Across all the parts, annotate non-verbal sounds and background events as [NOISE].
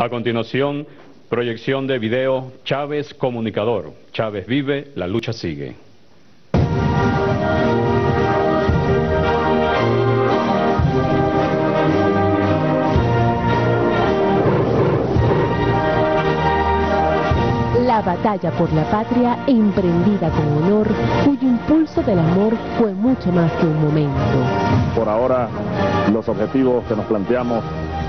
A continuación, proyección de video Chávez Comunicador. Chávez vive, la lucha sigue. La batalla por la patria emprendida con honor, cuyo impulso del amor fue mucho más que un momento. Por ahora, los objetivos que nos planteamos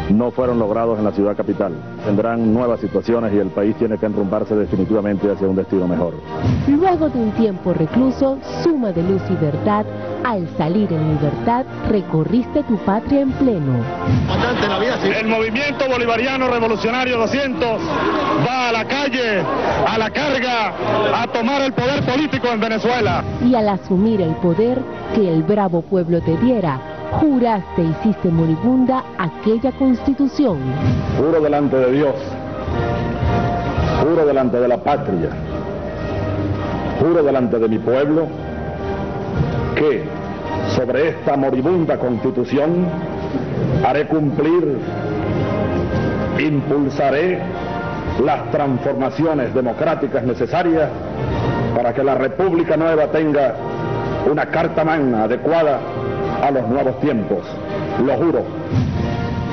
no fueron logrados en la ciudad capital. Tendrán nuevas situaciones y el país tiene que enrumbarse definitivamente hacia un destino mejor. Luego de un tiempo recluso, suma de luz y verdad, al salir en libertad, recorriste tu patria en pleno. El movimiento bolivariano revolucionario 200 va a la calle, a la carga, a tomar el poder político en Venezuela. Y al asumir el poder que el bravo pueblo te diera, juraste hiciste moribunda aquella constitución. Juro delante de Dios, juro delante de la patria, juro delante de mi pueblo, que sobre esta moribunda constitución haré cumplir, impulsaré las transformaciones democráticas necesarias para que la República Nueva tenga una carta magna adecuada a los nuevos tiempos. Lo juro.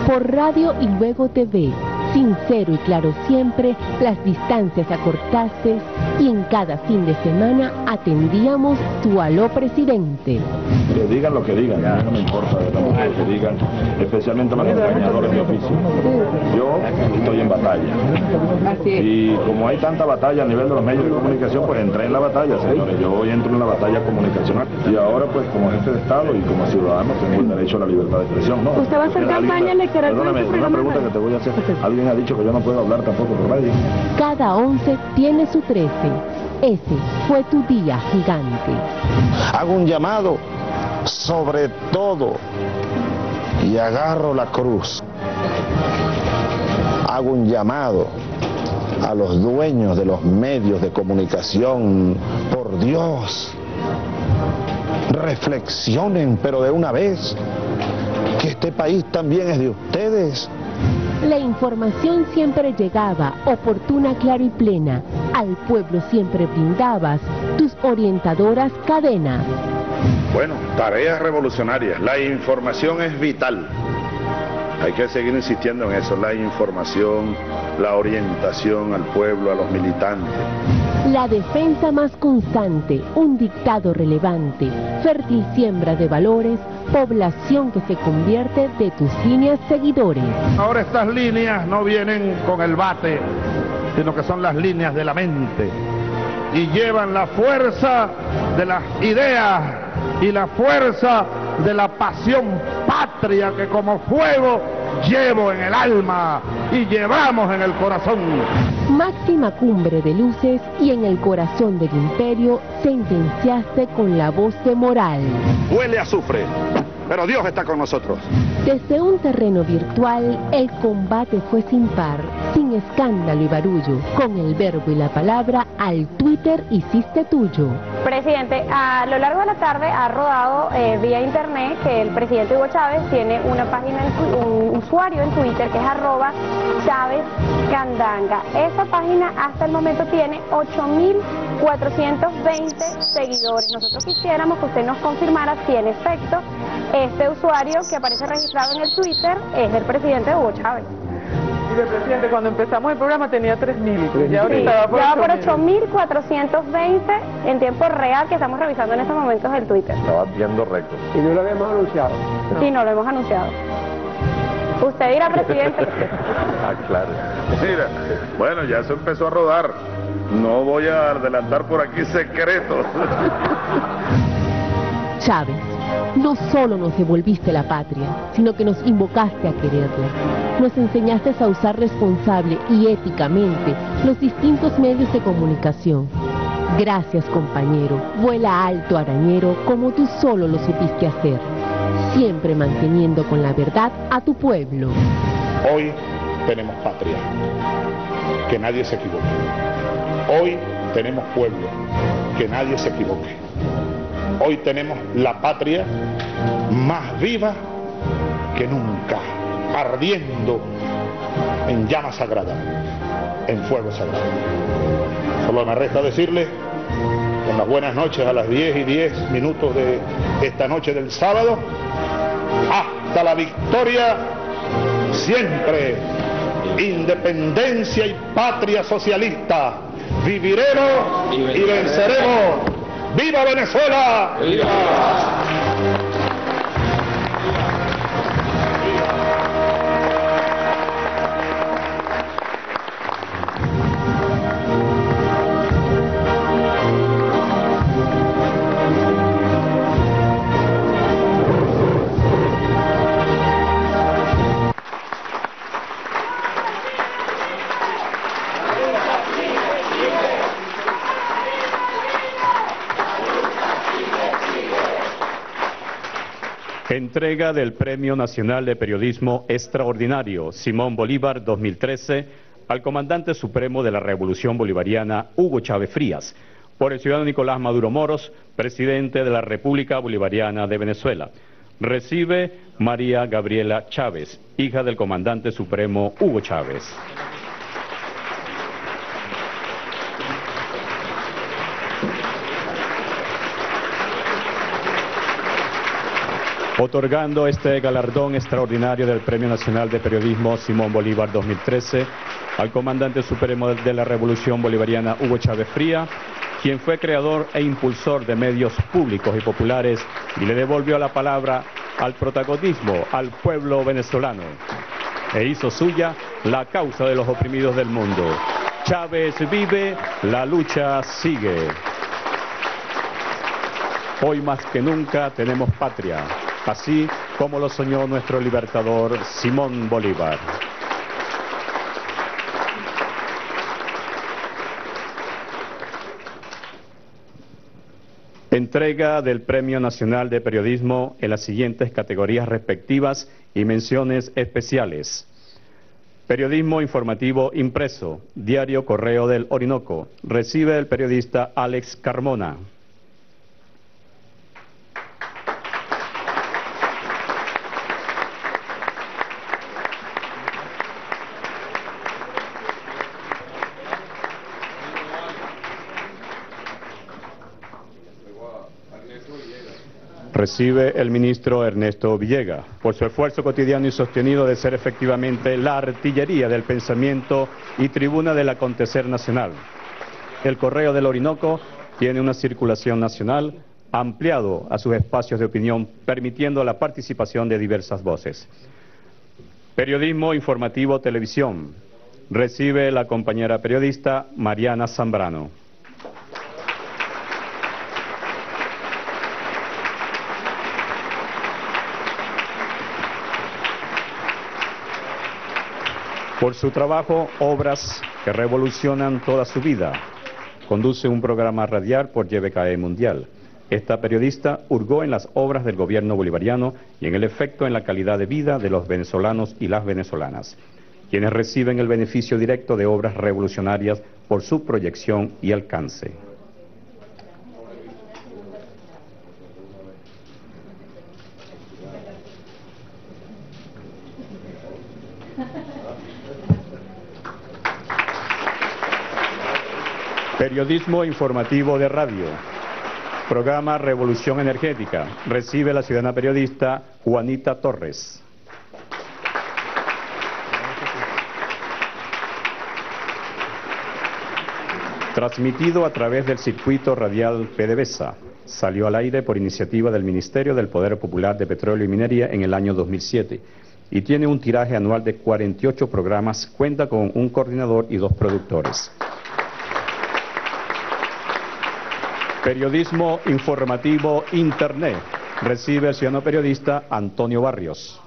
Por radio y luego TV, sincero y claro siempre, las distancias acortaste y en cada fin de semana atendíamos tu aló presidente. Que digan lo que digan, a mí no me importa de lo que digan, especialmente los acompañadores de oficio. Yo estoy en batalla. Y como hay tanta batalla a nivel de los medios de comunicación, pues entré en la batalla, señores. Yo hoy entro en la batalla comunicacional. Y ahora, pues, como jefe de Estado y como ciudadano, tengo el derecho a la libertad de expresión. ¿no? ¿Usted va a hacer campaña electoral Perdóname, este una pregunta que te voy a hacer. Alguien ha dicho que yo no puedo hablar tampoco por radio. Cada once tiene su trece. Ese fue tu día gigante. hago un llamado sobre todo y agarro la cruz. Hago un llamado a los dueños de los medios de comunicación, por Dios, reflexionen, pero de una vez, que este país también es de ustedes. La información siempre llegaba, oportuna, clara y plena. Al pueblo siempre brindabas tus orientadoras cadenas. Bueno, tareas revolucionarias. La información es vital. Hay que seguir insistiendo en eso, la información, la orientación al pueblo, a los militantes. La defensa más constante, un dictado relevante, fértil siembra de valores, población que se convierte de tus líneas seguidores. Ahora estas líneas no vienen con el bate, sino que son las líneas de la mente. Y llevan la fuerza de las ideas y la fuerza de la pasión patria que como fuego llevo en el alma y llevamos en el corazón. Máxima cumbre de luces y en el corazón del imperio sentenciaste con la voz de moral. Huele a azufre, pero Dios está con nosotros. Desde un terreno virtual, el combate fue sin par, sin escándalo y barullo. Con el verbo y la palabra, al Twitter hiciste tuyo. Presidente, a lo largo de la tarde ha rodado eh, vía internet que el presidente Hugo Chávez tiene una página, un usuario en Twitter que es arroba Chávez Candanga. Esa página hasta el momento tiene 8.420 seguidores. Nosotros quisiéramos que usted nos confirmara si en efecto este usuario que aparece registrado en el Twitter es el presidente Hugo Chávez. Cuando empezamos el programa tenía 3.000, ya Sí, ahorita va por ya va por 8.000. 8.420 en tiempo real que estamos revisando en estos momentos el Twitter. Estaba viendo récord. Y no lo habíamos anunciado. Sí, no lo hemos anunciado. Usted dirá, presidente. [LAUGHS] Ah, claro. Mira, bueno, ya eso empezó a rodar. No voy a adelantar por aquí secretos. Chávez, no solo nos devolviste la patria, sino que nos invocaste a quererla. Nos enseñaste a usar responsable y éticamente los distintos medios de comunicación. Gracias, compañero. Vuela alto, arañero, como tú solo lo supiste hacer. Siempre manteniendo con la verdad a tu pueblo. Hoy tenemos patria. Que nadie se equivoque. Hoy tenemos pueblo. Que nadie se equivoque. Hoy tenemos la patria más viva que nunca, ardiendo en llama sagrada, en fuego sagrado. Solo me resta decirle, con las buenas noches a las 10 y 10 minutos de esta noche del sábado, hasta la victoria siempre, independencia y patria socialista, viviremos y venceremos. ¡Viva Venezuela! Entrega del Premio Nacional de Periodismo Extraordinario Simón Bolívar 2013 al Comandante Supremo de la Revolución Bolivariana Hugo Chávez Frías por el ciudadano Nicolás Maduro Moros, presidente de la República Bolivariana de Venezuela. Recibe María Gabriela Chávez, hija del Comandante Supremo Hugo Chávez. Otorgando este galardón extraordinario del Premio Nacional de Periodismo Simón Bolívar 2013 al comandante supremo de la Revolución Bolivariana Hugo Chávez Fría, quien fue creador e impulsor de medios públicos y populares y le devolvió la palabra al protagonismo al pueblo venezolano e hizo suya la causa de los oprimidos del mundo. Chávez vive, la lucha sigue. Hoy más que nunca tenemos patria así como lo soñó nuestro libertador Simón Bolívar. Entrega del Premio Nacional de Periodismo en las siguientes categorías respectivas y menciones especiales. Periodismo informativo impreso, Diario Correo del Orinoco. Recibe el periodista Alex Carmona. Recibe el ministro Ernesto Villega por su esfuerzo cotidiano y sostenido de ser efectivamente la artillería del pensamiento y tribuna del acontecer nacional. El Correo del Orinoco tiene una circulación nacional ampliado a sus espacios de opinión, permitiendo la participación de diversas voces. Periodismo informativo televisión. Recibe la compañera periodista Mariana Zambrano. Por su trabajo, obras que revolucionan toda su vida. Conduce un programa radial por YBKE Mundial. Esta periodista hurgó en las obras del gobierno bolivariano y en el efecto en la calidad de vida de los venezolanos y las venezolanas, quienes reciben el beneficio directo de obras revolucionarias por su proyección y alcance. Periodismo informativo de radio. Programa Revolución Energética. Recibe la ciudadana periodista Juanita Torres. Transmitido a través del circuito radial PDVSA. Salió al aire por iniciativa del Ministerio del Poder Popular de Petróleo y Minería en el año 2007 y tiene un tiraje anual de 48 programas, cuenta con un coordinador y dos productores. Periodismo informativo Internet. Recibe el ciudadano periodista Antonio Barrios.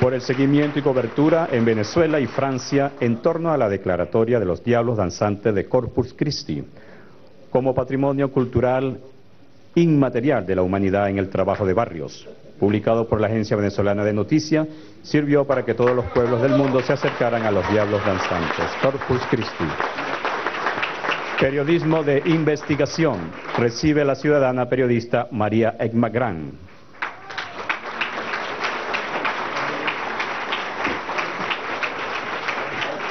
Por el seguimiento y cobertura en Venezuela y Francia en torno a la declaratoria de los Diablos Danzantes de Corpus Christi como patrimonio cultural inmaterial de la humanidad en el trabajo de barrios publicado por la Agencia Venezolana de Noticias, sirvió para que todos los pueblos del mundo se acercaran a los diablos danzantes. Corpus Christi. Periodismo de investigación. Recibe la ciudadana periodista María Egmagrán.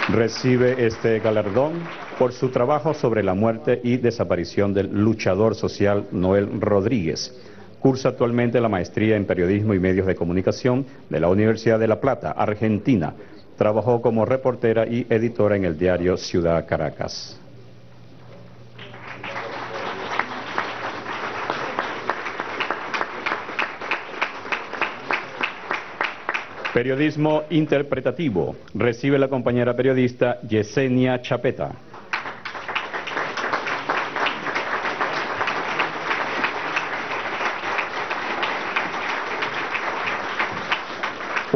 Recibe este galardón por su trabajo sobre la muerte y desaparición del luchador social Noel Rodríguez. Cursa actualmente la maestría en periodismo y medios de comunicación de la Universidad de La Plata, Argentina. Trabajó como reportera y editora en el diario Ciudad Caracas. Periodismo interpretativo. Recibe la compañera periodista Yesenia Chapeta.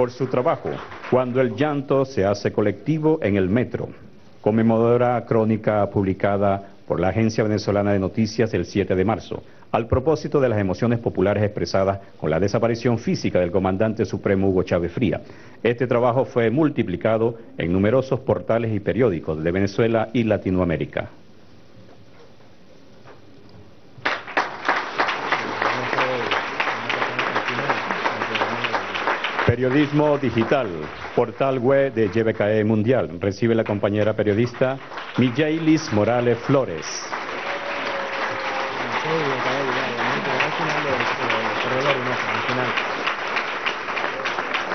Por su trabajo, cuando el llanto se hace colectivo en el metro, conmemoradora crónica publicada por la Agencia Venezolana de Noticias el 7 de marzo, al propósito de las emociones populares expresadas con la desaparición física del comandante supremo Hugo Chávez Fría. Este trabajo fue multiplicado en numerosos portales y periódicos de Venezuela y Latinoamérica. Periodismo digital, portal web de YBKE Mundial. Recibe la compañera periodista Mijailis Morales Flores.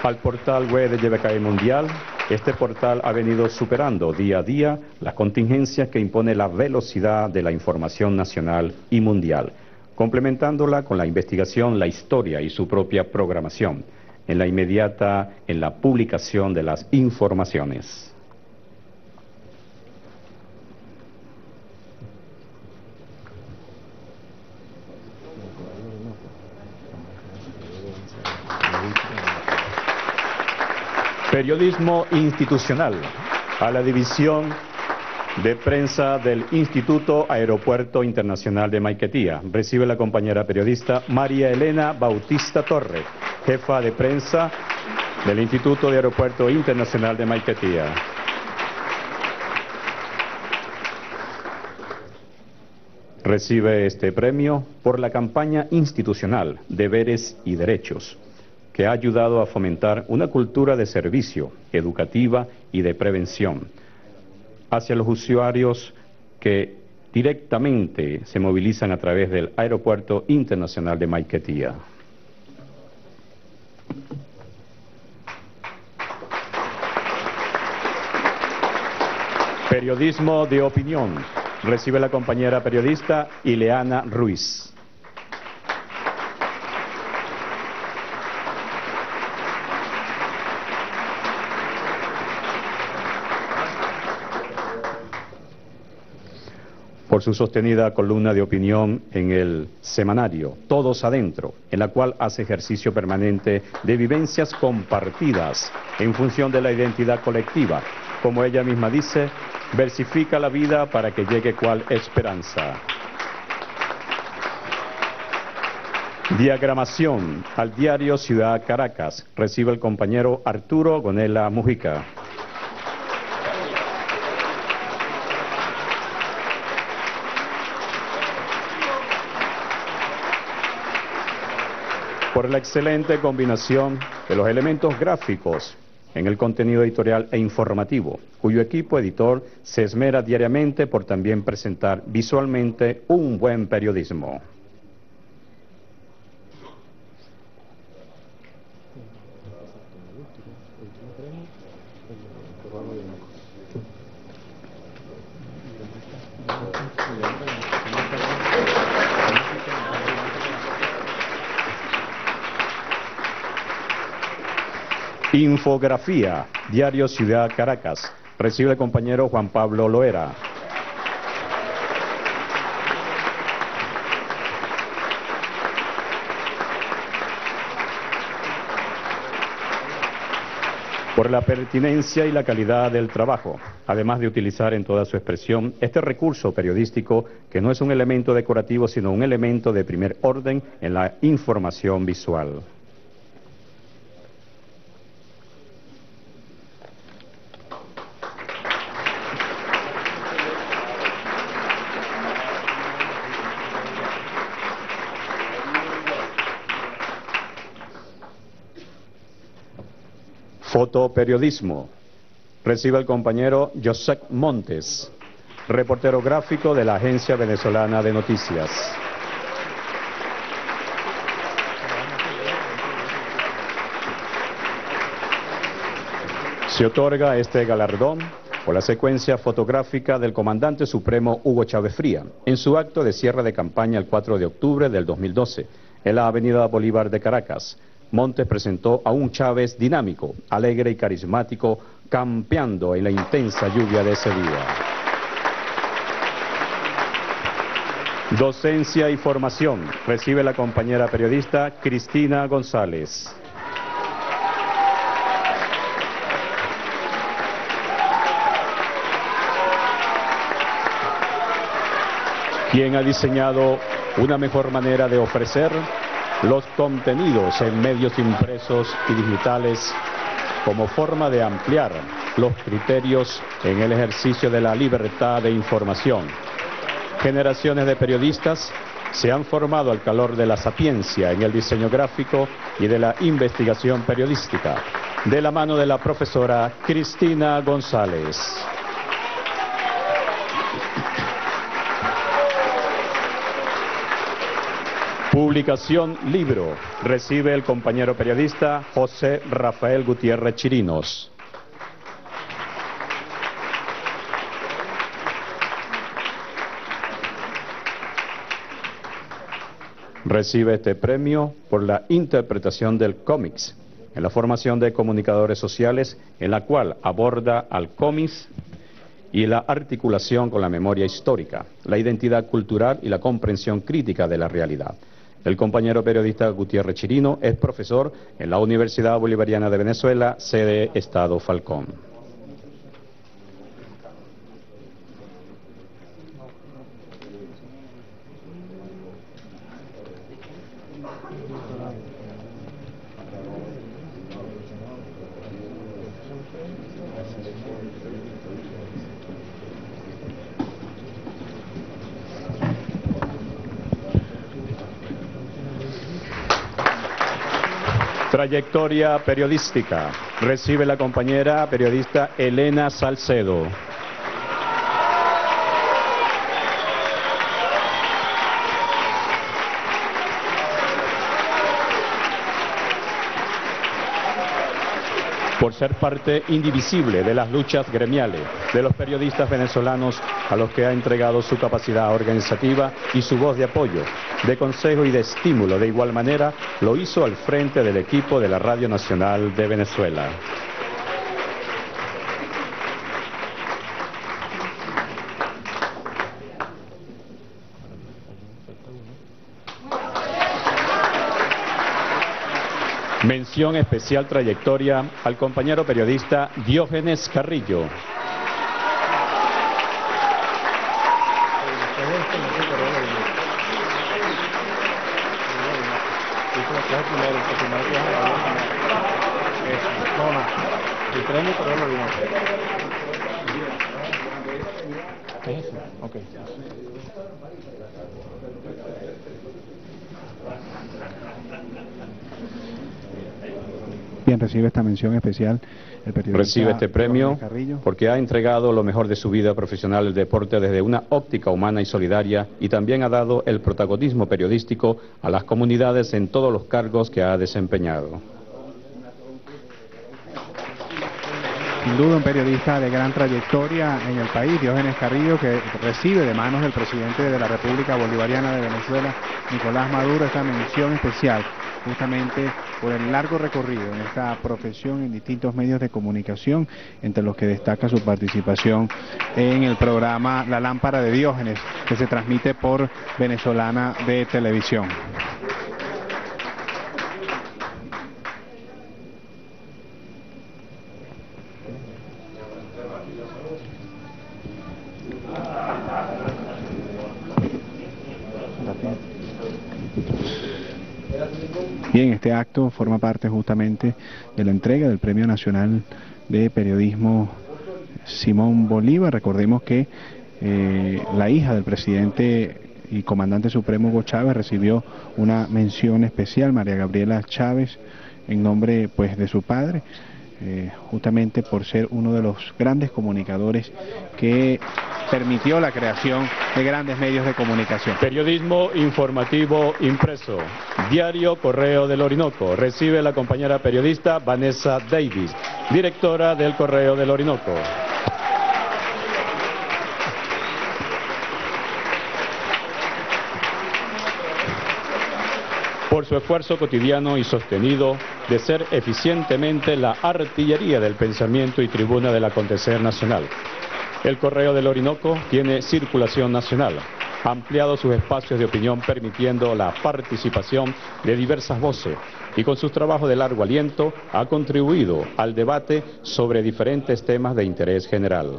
Al portal web de YBKE Mundial, este portal ha venido superando día a día las contingencias que impone la velocidad de la información nacional y mundial, complementándola con la investigación, la historia y su propia programación en la inmediata, en la publicación de las informaciones. Periodismo institucional a la división de prensa del Instituto Aeropuerto Internacional de Maiquetía. Recibe la compañera periodista María Elena Bautista Torre jefa de prensa del Instituto de Aeropuerto Internacional de Maiquetía. Recibe este premio por la campaña institucional Deberes y Derechos, que ha ayudado a fomentar una cultura de servicio, educativa y de prevención hacia los usuarios que directamente se movilizan a través del Aeropuerto Internacional de Maiquetía. Periodismo de opinión. Recibe la compañera periodista Ileana Ruiz. por su sostenida columna de opinión en el semanario Todos Adentro, en la cual hace ejercicio permanente de vivencias compartidas en función de la identidad colectiva. Como ella misma dice, versifica la vida para que llegue cual esperanza. Diagramación al diario Ciudad Caracas. Recibe el compañero Arturo Gonela Mujica. por la excelente combinación de los elementos gráficos en el contenido editorial e informativo, cuyo equipo editor se esmera diariamente por también presentar visualmente un buen periodismo. Infografía, Diario Ciudad Caracas. Recibe el compañero Juan Pablo Loera. por la pertinencia y la calidad del trabajo, además de utilizar en toda su expresión este recurso periodístico que no es un elemento decorativo, sino un elemento de primer orden en la información visual. Fotoperiodismo. Recibe el compañero Josep Montes, reportero gráfico de la Agencia Venezolana de Noticias. Se otorga este galardón por la secuencia fotográfica del comandante supremo Hugo Chávez Fría en su acto de cierre de campaña el 4 de octubre del 2012 en la avenida Bolívar de Caracas. Montes presentó a un Chávez dinámico, alegre y carismático, campeando en la intensa lluvia de ese día. Docencia y formación. Recibe la compañera periodista Cristina González. quien ha diseñado una mejor manera de ofrecer los contenidos en medios impresos y digitales como forma de ampliar los criterios en el ejercicio de la libertad de información. Generaciones de periodistas se han formado al calor de la sapiencia en el diseño gráfico y de la investigación periodística, de la mano de la profesora Cristina González. Publicación Libro. Recibe el compañero periodista José Rafael Gutiérrez Chirinos. Recibe este premio por la interpretación del cómics en la formación de comunicadores sociales en la cual aborda al cómics y la articulación con la memoria histórica, la identidad cultural y la comprensión crítica de la realidad. El compañero periodista Gutiérrez Chirino es profesor en la Universidad Bolivariana de Venezuela, sede Estado Falcón. Trayectoria periodística. Recibe la compañera periodista Elena Salcedo. Por ser parte indivisible de las luchas gremiales de los periodistas venezolanos a los que ha entregado su capacidad organizativa y su voz de apoyo, de consejo y de estímulo. De igual manera, lo hizo al frente del equipo de la Radio Nacional de Venezuela. Mención especial trayectoria al compañero periodista Diógenes Carrillo. Bien, recibe esta mención especial el periodista Recibe este premio Carrillo. porque ha entregado lo mejor de su vida profesional al deporte desde una óptica humana y solidaria y también ha dado el protagonismo periodístico a las comunidades en todos los cargos que ha desempeñado. Sin duda un periodista de gran trayectoria en el país, Diógenes Carrillo, que recibe de manos del presidente de la República Bolivariana de Venezuela, Nicolás Maduro, esta mención especial justamente por el largo recorrido en esta profesión en distintos medios de comunicación, entre los que destaca su participación en el programa La Lámpara de Diógenes, que se transmite por Venezolana de Televisión. Bien, este acto forma parte justamente de la entrega del Premio Nacional de Periodismo Simón Bolívar. Recordemos que eh, la hija del presidente y comandante supremo Hugo Chávez recibió una mención especial, María Gabriela Chávez, en nombre pues de su padre. Eh, justamente por ser uno de los grandes comunicadores que permitió la creación de grandes medios de comunicación. Periodismo informativo impreso. Diario Correo del Orinoco. Recibe la compañera periodista Vanessa Davis, directora del Correo del Orinoco. Por su esfuerzo cotidiano y sostenido de ser eficientemente la artillería del pensamiento y tribuna del acontecer nacional. El Correo del Orinoco tiene circulación nacional, ha ampliado sus espacios de opinión permitiendo la participación de diversas voces y con sus trabajos de largo aliento ha contribuido al debate sobre diferentes temas de interés general.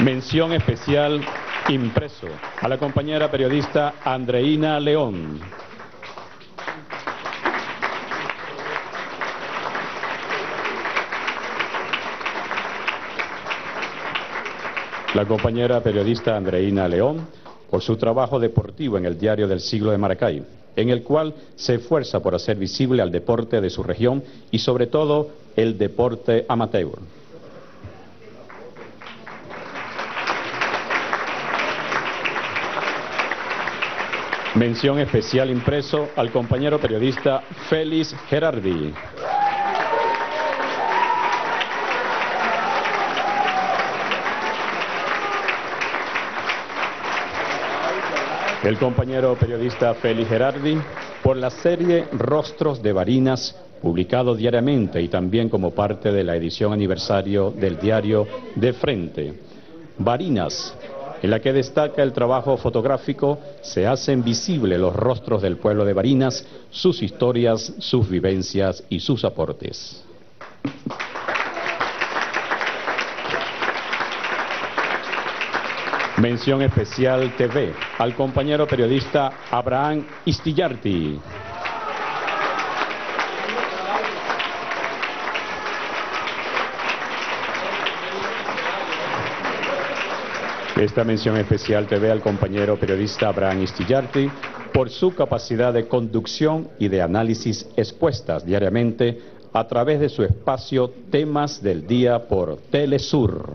Mención especial impreso a la compañera periodista Andreina León. La compañera periodista Andreina León por su trabajo deportivo en el diario del siglo de Maracay, en el cual se esfuerza por hacer visible al deporte de su región y sobre todo el deporte amateur. Mención especial impreso al compañero periodista Félix Gerardi. El compañero periodista Félix Gerardi por la serie Rostros de Varinas, publicado diariamente y también como parte de la edición aniversario del diario De Frente. Varinas, en la que destaca el trabajo fotográfico, se hacen visibles los rostros del pueblo de Barinas, sus historias, sus vivencias y sus aportes. Mención especial TV al compañero periodista Abraham Istillarti. Esta mención especial te ve al compañero periodista Abraham Istillarti por su capacidad de conducción y de análisis expuestas diariamente a través de su espacio Temas del Día por Telesur.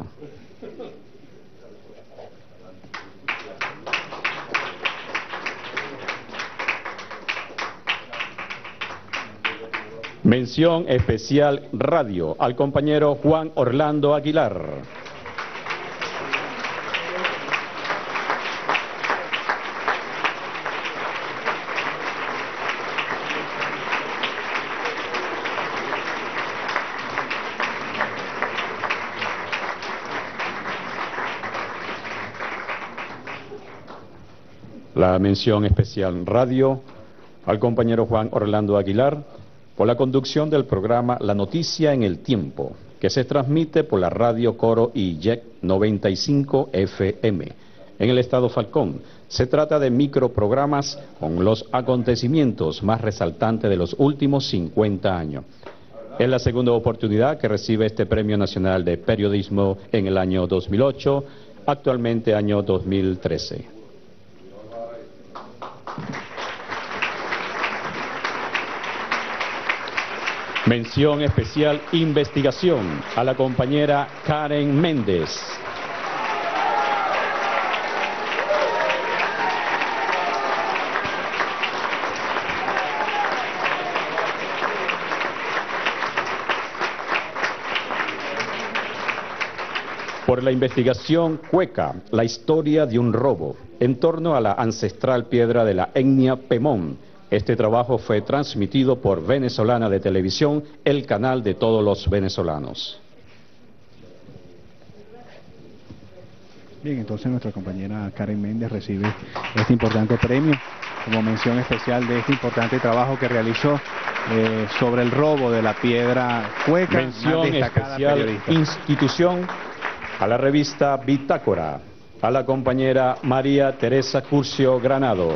Mención especial radio al compañero Juan Orlando Aguilar. La mención especial radio al compañero Juan Orlando Aguilar por la conducción del programa La Noticia en el Tiempo, que se transmite por la radio Coro y JEC 95 FM en el estado Falcón. Se trata de microprogramas con los acontecimientos más resaltantes de los últimos 50 años. Es la segunda oportunidad que recibe este Premio Nacional de Periodismo en el año 2008, actualmente año 2013. Mención especial investigación a la compañera Karen Méndez. Por la investigación Cueca, la historia de un robo, en torno a la ancestral piedra de la etnia Pemón. Este trabajo fue transmitido por Venezolana de Televisión, el canal de todos los venezolanos. Bien, entonces nuestra compañera Karen Méndez recibe este importante premio como mención especial de este importante trabajo que realizó eh, sobre el robo de la piedra cueca. Mención especial institución a la revista Bitácora, a la compañera María Teresa Curcio Granado.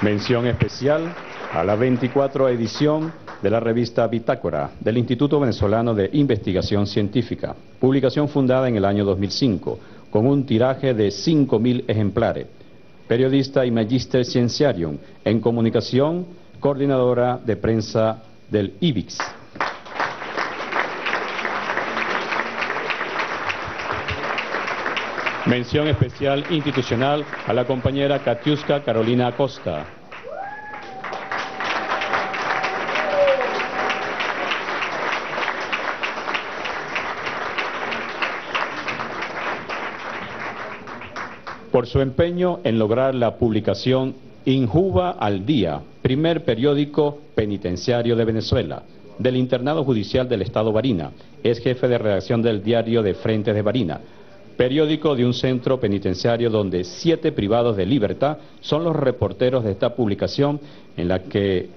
Mención especial a la 24 edición de la revista Bitácora del Instituto Venezolano de Investigación Científica, publicación fundada en el año 2005, con un tiraje de 5.000 ejemplares. Periodista y Magister Cienciarium en comunicación, coordinadora de prensa del IBIX. Mención especial institucional a la compañera Katiuska Carolina Acosta. Por su empeño en lograr la publicación Injuba al Día, primer periódico penitenciario de Venezuela, del internado judicial del Estado Barina. Es jefe de redacción del diario de Frentes de Barina periódico de un centro penitenciario donde siete privados de libertad son los reporteros de esta publicación en la que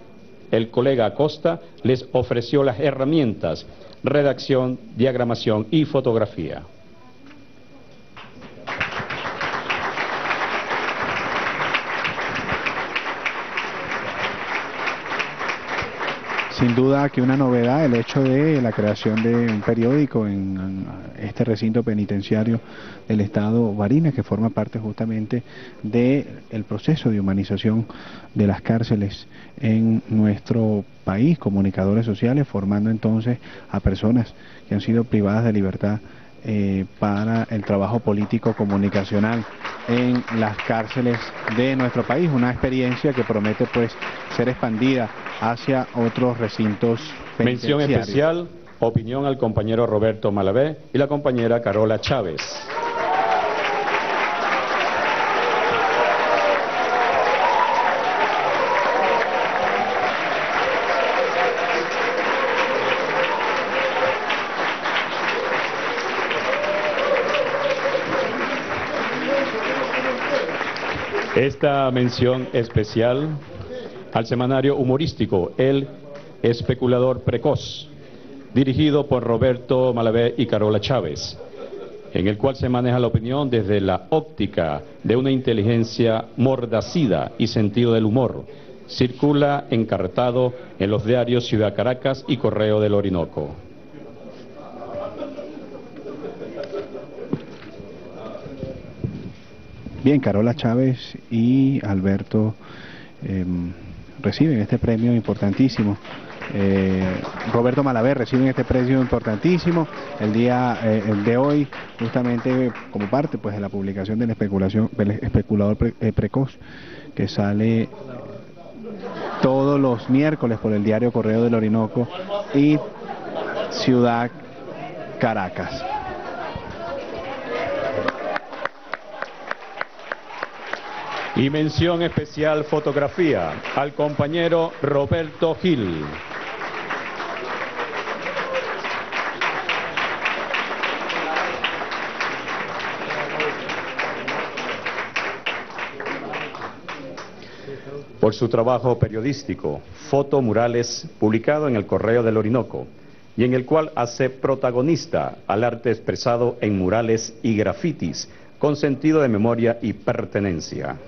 el colega Acosta les ofreció las herramientas, redacción, diagramación y fotografía. Sin duda que una novedad el hecho de la creación de un periódico en este recinto penitenciario del Estado Barinas, que forma parte justamente del proceso de humanización de las cárceles en nuestro país, comunicadores sociales, formando entonces a personas que han sido privadas de libertad eh, para el trabajo político comunicacional en las cárceles de nuestro país, una experiencia que promete pues ser expandida hacia otros recintos Mención especial, opinión al compañero Roberto Malavé y la compañera Carola Chávez. Esta mención especial al semanario humorístico El Especulador Precoz, dirigido por Roberto Malavé y Carola Chávez, en el cual se maneja la opinión desde la óptica de una inteligencia mordacida y sentido del humor. Circula encartado en los diarios Ciudad Caracas y Correo del Orinoco. Bien, Carola Chávez y Alberto em, reciben este premio importantísimo. Eh, Roberto Malaver reciben este premio importantísimo el día eh, de hoy, justamente como parte pues de la publicación de la especulación, del especulador eh, precoz que sale todos los miércoles por el diario Correo del Orinoco y Ciudad Caracas. Y mención especial fotografía al compañero Roberto Gil. Por su trabajo periodístico, Foto Murales, publicado en el Correo del Orinoco, y en el cual hace protagonista al arte expresado en murales y grafitis, con sentido de memoria y pertenencia.